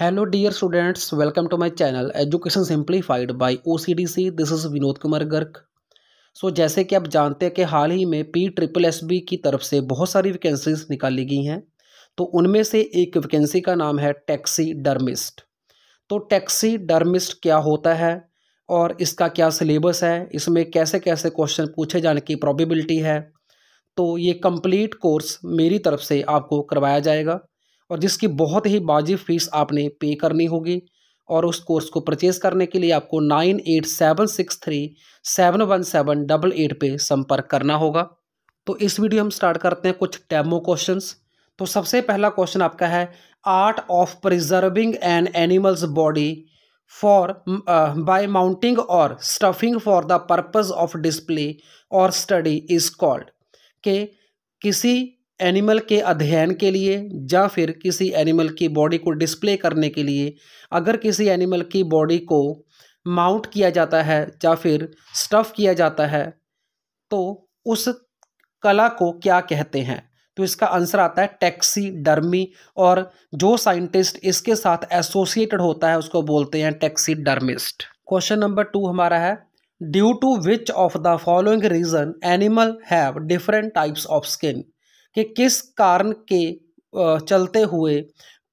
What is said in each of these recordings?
Hello dear students welcome to my channel education simplified by OCDC this is Vinod Kumar Garg so जैसे कि आप जानते हैं कि हाल ही में पी ट्रिपल एस बी की तरफ़ से बहुत सारी वैकेंसीज निकाली गई हैं। तो उनमें से एक वैकेंसी का नाम है टैक्सी डर्मिस्ट तो टैक्सी डर्मिस्ट क्या होता है और इसका क्या सिलेबस है? इसमें कैसे कैसे क्वेश्चन पूछे जाने की प्रॉबिलिटी है? तो ये कंप्लीट कोर्स मेरी तरफ़ से आपको करवाया जाएगा। और जिसकी बहुत ही बाजी फ़ीस आपने पे करनी होगी और उस कोर्स को परचेज करने के लिए आपको nine eight seven six three seven one seven double eight पे संपर्क करना होगा। तो इस वीडियो हम स्टार्ट करते हैं कुछ डेमो क्वेश्चंस। तो सबसे पहला क्वेश्चन आपका है, art of preserving an animals body for by mounting और stuffing for the purpose of display और स्टडी इज़ कॉल्ड। के किसी एनिमल के अध्ययन के लिए या फिर किसी एनिमल की बॉडी को डिस्प्ले करने के लिए अगर किसी एनिमल की बॉडी को माउंट किया जाता है या फिर स्टफ़ किया जाता है तो उस कला को क्या कहते हैं? तो इसका आंसर आता है टैक्सी डर्मी और जो साइंटिस्ट इसके साथ एसोसिएटेड होता है उसको बोलते हैं taxidermist question number two हमारा है, due to which of the following reason animal have different types of skin? कि किस कारण के चलते हुए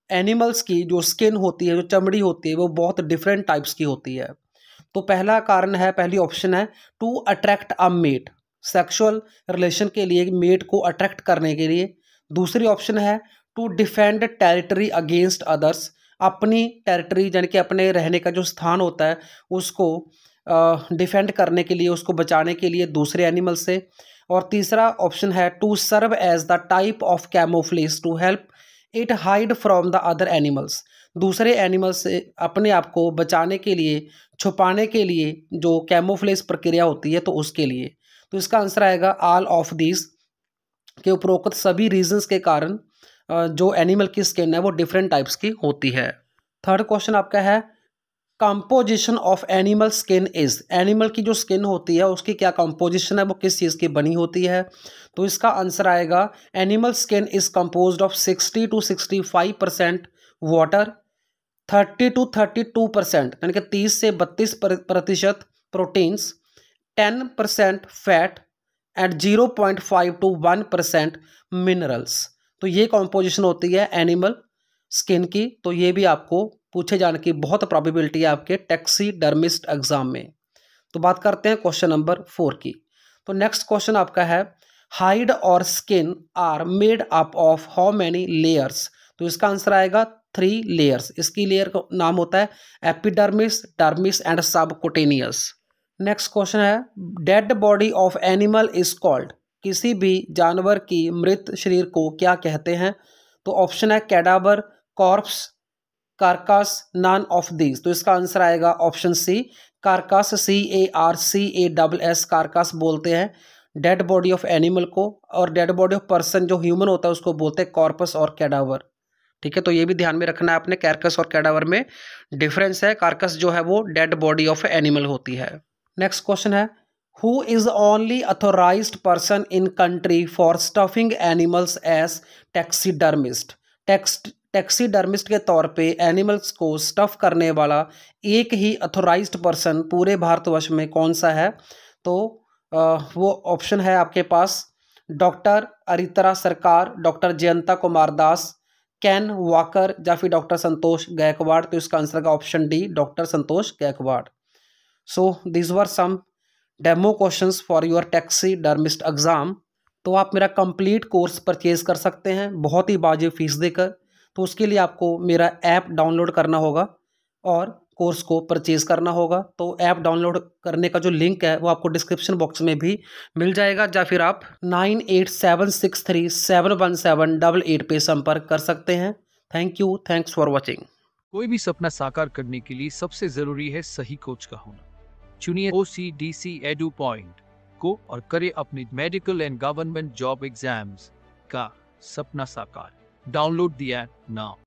एनिमल्स की जो स्किन होती है, जो चमड़ी होती है, वो बहुत डिफरेंट टाइप्स की होती है। तो पहला कारण है, पहली ऑप्शन है to attract a mate sexual relation के लिए मेट को अट्रैक्ट करने के लिए। दूसरी ऑप्शन है to defend territory against others अपनी टेरिटरी यानी कि अपने रहने का जो स्थान होता है, उसको डिफेंड करने के लिए, उसको बचाने के लिए दूसरे एनिमल से। और तीसरा ऑप्शन है to serve as the type of camouflage to help it hide from the other animals दूसरे एनिमल्स से अपने आप को बचाने के लिए, छुपाने के लिए जो कैमोफ्लेज प्रक्रिया होती है तो उसके लिए। तो इसका आंसर आएगा ऑल ऑफ़ दिस के उपरोक्त सभी रीजंस के कारण जो एनिमल की स्किन है, वो डिफरेंट टाइप्स की होती है। थर्ड क्वेश्चन आपका है composition of animal skin is animal की जो स्किन होती है, उसकी क्या कंपोजिशन है, वो किस चीज़ की बनी होती है? तो इसका आंसर आएगा animal skin is compose of sixty two sixty five percent water thirty two thirty two percent यानी कि तीस से बत्तीस प्रतिशत proteins ten percent fat and zero point five two one percent minerals तो ये कॉम्पोजिशन होती है एनिमल स्किन की तो ये भी आपको पूछे जाने की बहुत प्रॉबिबिलिटी है आपके टैक्सी डर्मिस्ट एग्ज़ाम में। तो बात करते हैं क्वेश्चन नंबर फोर की। तो नेक्स्ट क्वेश्चन आपका है हाइड और skin are made up of how many layers तो इसका आंसर आएगा थ्री लेयर्स इसकी लेयर का नाम होता है epidermis dermis and subcutaneous next question है dead body of animal is called किसी भी जानवर की मृत शरीर को क्या कहते हैं? तो ऑप्शन है cadaver corpse carcass none of these तो इसका आंसर आएगा option C carcass C A R C A double S carcass बोलते हैं. डेड बॉडी ऑफ़ एनिमल को और डेड बॉडी ऑफ़ पर्सन जो ह्यूमन होता है उसको बोलते हैं कॉर्पस और कैडावर ठीक है तो ये भी ध्यान में रखना है अपने कैरकस और कैडावर में डिफरेंस है. कार्कस जो है वो डेड बॉडी ऑफ़ एनिमल होती है. नेक्स्ट क्वेश्चन है who is only authorize person in country for stuffing animals as taxidermist text taxidermist के तौर पे एनिमल्स को स्टफ़ करने वाला एक ही अथोराइज्ड पर्सन पूरे भारतवर्ष में कौन सा है? तो वो ऑप्शन है आपके पास। Doctor Aritra Sarkar, doctor Jayanta Kumar Das, Ken Walker या फिर डॉक्टर संतोष गायकवाड़। तो इसका आंसर का option D doctor Santosh Gaikwad. So this were some demo questions for your taxidermist exam तो आप मेरा कंप्लीट कोर्स परचेज़ कर सकते हैं। बहुत ही बाजी फ़ीस देकर। तो उसके लिए आपको मेरा ऐप डाउनलोड करना होगा और कोर्स को परचेज़ करना होगा। तो ऐप डाउनलोड करने का जो लिंक है, वो आपको डिस्क्रिप्शन बॉक्स में भी मिल जाएगा या फिर आप nine eight seven six three seven one seven double eight पे संपर्क कर सकते हैं। Thank you, thanks for watching. कोई भी सपना साकार करने के लिए सबसे ज़रूरी है सही कोच का होना। चुनिए O C D C edu point को और करे अपनी medical and government job exams का सपना साकार। Download the app now.